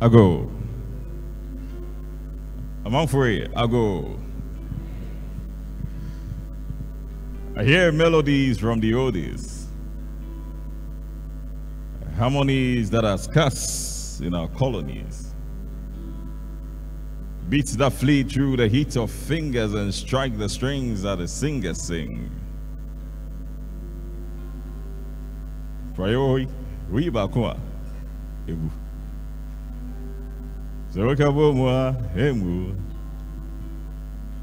ago. Among free, ago. I go. I hear melodies from the oldies, harmonies that are scarce in our colonies, beats that flee through the heat of fingers and strike the strings that the singers sing. Ribakua, Ebu. Zawakabomwa, Emu,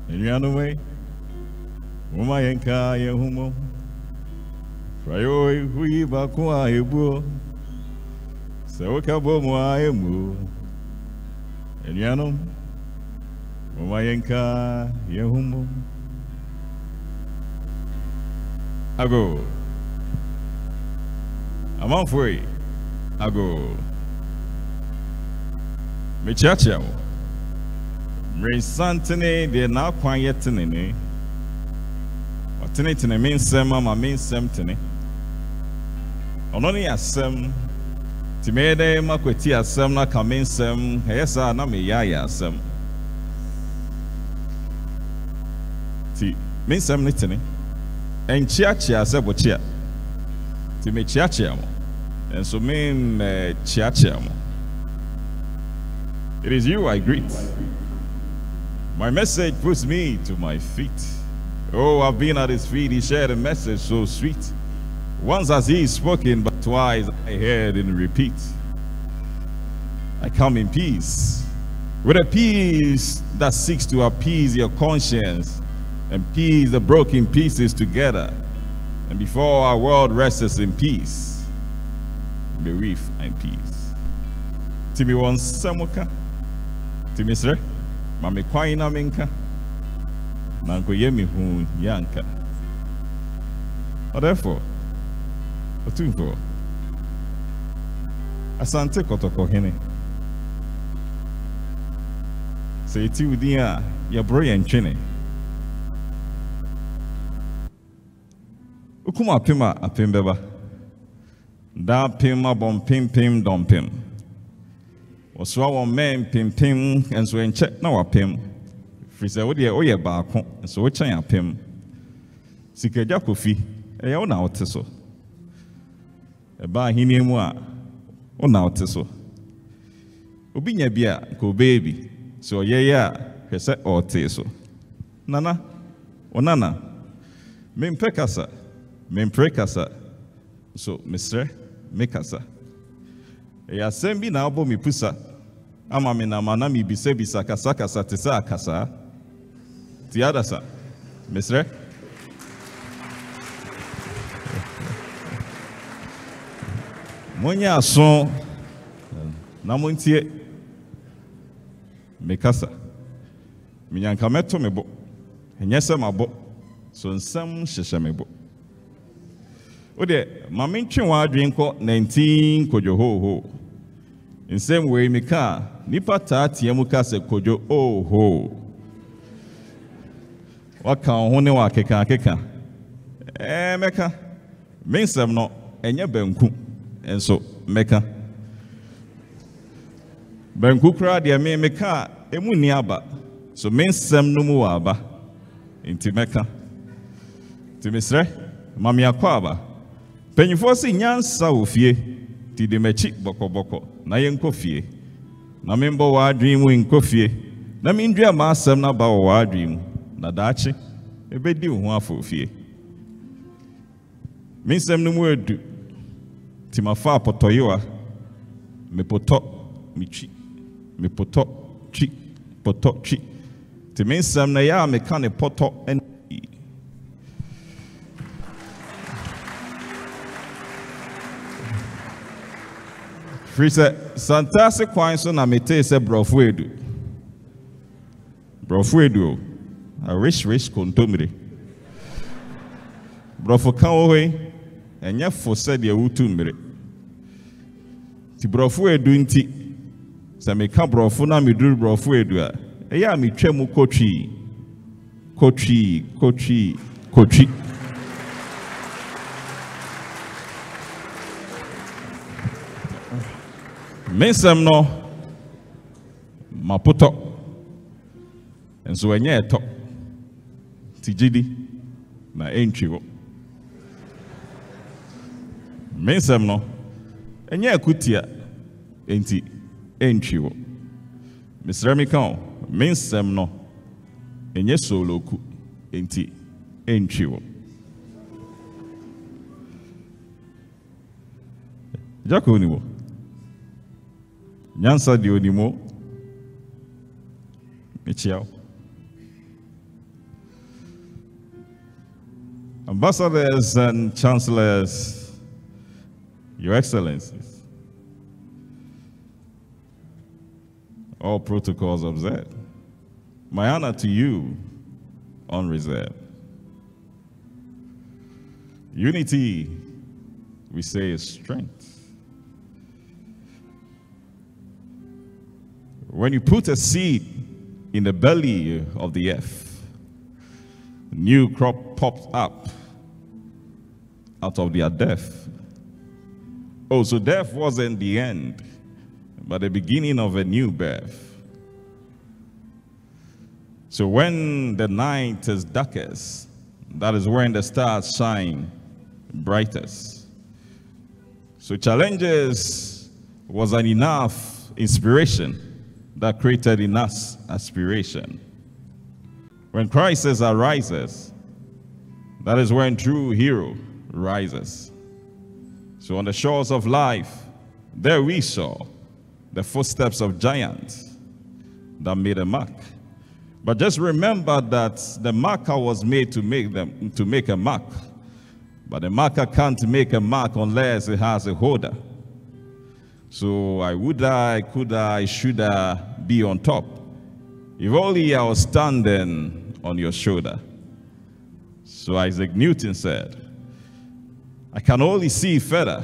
Enyanowe, Uma Yenka, Yehumo, Priori, Ribakua, Ebu, Zawakabomwa, Emu, Enyanom, Uma Yenka, Yehumo. Ago. amanfoɔ yi ago mekyeakyea wo. Mmerensantene deɛ n'akwan yɛ tenene. Ɔtenetene me nsɛm ama me nsɛm tene. Ɔno ne asɛm nti mɛyɛ dɛ makwati asɛm na ka me nsɛm ɛyɛ saa na meyɛ ayɛ asɛm nti me nsɛm ne tene ɛnkyeakyea sɛ bokyea nti mekyeakyea mo nso memmɛkyeakyea mo it is you i greet. My message puts me to my feet. Oh i've been at his feet. He shared a message so sweet. Once has he spoken but twice i heard in repeat. I come in peace with a peace that seeks to appease your conscience and piece the broken pieces together. And before our world rests in peace, may we find peace. Timi won samuka. timisịrị ma mekwaghị na m nka na nkwenye mehụ ya nka ọdefọ otumfọ asante kọtọkọhene sɛ yɛti wo din a yɛborɔ yɛn twene wokum apem a apem bɛba daa pem abɔ dɔmpem Wɔsoa wɔn mmɛn mpempem nso nkyɛ na wapem. Firi sɛ wodeɛ woyɛ baako nso wokyɛn apem. Sikagya kofi ɛyɛ wo na wote so. Ɛbaa ahenni mu a wo na wote so. Obi nya bi a nka obɛyɛ bi. Sɛ ɔyɛ yɛ a hwɛ sɛ ɔretee so. Nana, wo nana, mempɛ kasa. mempere kasa so mesrɛ me kasa asɛm bi na abɔ me pusa ama me nam ana mebisabisa kasakasa te sɛ akasaa nti adasa. Mesrɛ monyɛ aso na montie me kasa. Menyanka mɛto me bo ɛnyɛ sɛ mabɔ so nsɛm hyehyɛ me bo wode ma mentwe wɔn adwene nkɔ nantin kodwo hoho nsɛm wei meka a nnipa taa teɛ mu ka sɛ kodwo oho. Waka wo ho ne wɔ akeka akeka ɛɛ mɛka. Me nsɛm no ɛnyɛ banku nso mɛka. Banku koraa deɛ me meka a ɛmu nni aba. So me nsɛm no mu wɔ aba. Nti mɛka. Nti mesrɛ ma me akɔ aba. Mpanyinfoɔ si nyansa wɔ fie ti de m'akyi bɔkɔbɔkɔ na yɛnkɔ fie. Na membɔ w'adwene mu nkɔ na mendua m'asɛm no aba wɔ w'adwene mu. Na daakye ɛbɛdi wo ho afɔ fie. Me nsɛm no mu adu nti mafa apɔtɔyewa mepotɔ metwi. Mepotɔ twi. Potɔ twi. Nti me nsɛm no ɛyɛ a meka ne pɔtɔ ne firi sɛ santaase kwan so na metee sɛ borɔfo edu. Borɔfo edu o. A rich rich kontomire. Borɔfo ka wɔ hɔ yi ɛnyɛ fo sɛdeɛ wotu mmire. Nti borɔfo edu nti sɛ meka borɔfo na meduru borɔfo edu a ɛyɛ a metwa mu kotwi kotwi kotwi kotwi me nsɛm no mapotɔ nso ɛnyɛ ɛtɔ ti gyidi na ɛntwi hɔ me nsɛm no ɛnyɛ akutia enti ɛntwi hɔ mesrɛ me ka o me nsɛm no ɛnyɛ sooloku enti ɛntwi gyaka onim hɔ nyansa deɛ wo ambassadors and chancellors, your excellencies, all protocols observed. My honor to you on reserve. Unity, we say, is strength. When you put a seed in the belly of the earth, a new crop pops up out of their death. Oh, so death wasn't the end, but the beginning of a new birth. So when the night is darkest, that is when the stars shine brightest. So challenges was an enough inspiration that created in us aspiration. When crisis arises, that is when true hero rises. So on the shores of life, there we saw the footsteps of giants that made a mark. But just remember that the marker was made to make them to make a mark. But the marker can't make a mark unless it has a holder. So I would I, could I, should I be on top? If only I was standing on your shoulder. So Isaac Newton said, I can only see further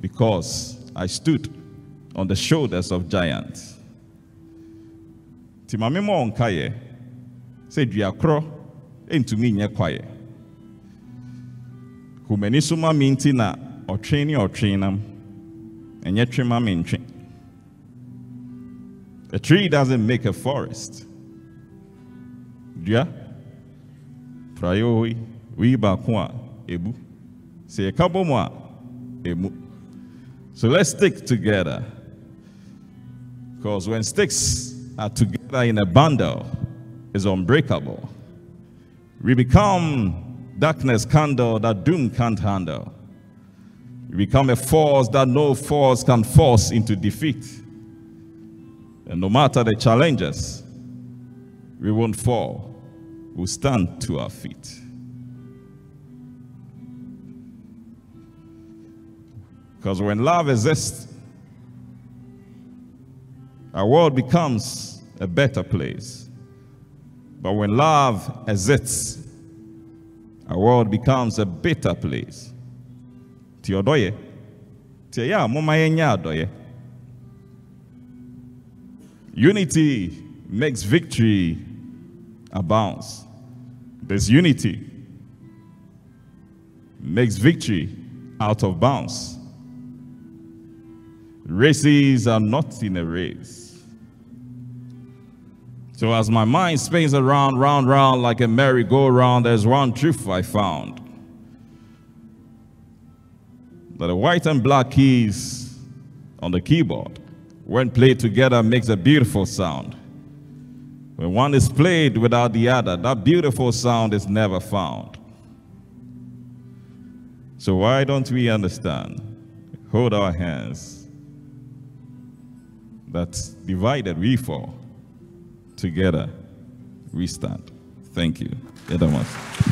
because I stood on the shoulders of giants. Timame mo onkaye say dua kro entumi nye kwaye. Humani suma minti na ɔtwe ne ɔtwe yet. A tree doesn't make a forest. Dua prayo yi wi baako a ebu. Sɛ yɛka bɔ mu a. So let's stick together. Because when sticks are together in a bundle, it's unbreakable. We become darkness candle that doom can't handle. We become a force that no force can force into defeat. And no matter the challenges, we won't fall. We'll stand to our feet. Because when love exists, our world becomes a better place. But when love exists, our world becomes a bitter place. Ti odoye. Ti ya mama yenya adoye. Unity makes victory abounds. There's unity makes victory out of bounds. Races are not in a race. So as my mind spins around, round, round like a merry-go-round, there's one truth I found. That the white and black keys on the keyboard, when played together, makes a beautiful sound. When one is played without the other, that beautiful sound is never found. So why don't we understand? Hold our hands. That divided we fall. Together we stand. Thank you. Edamas.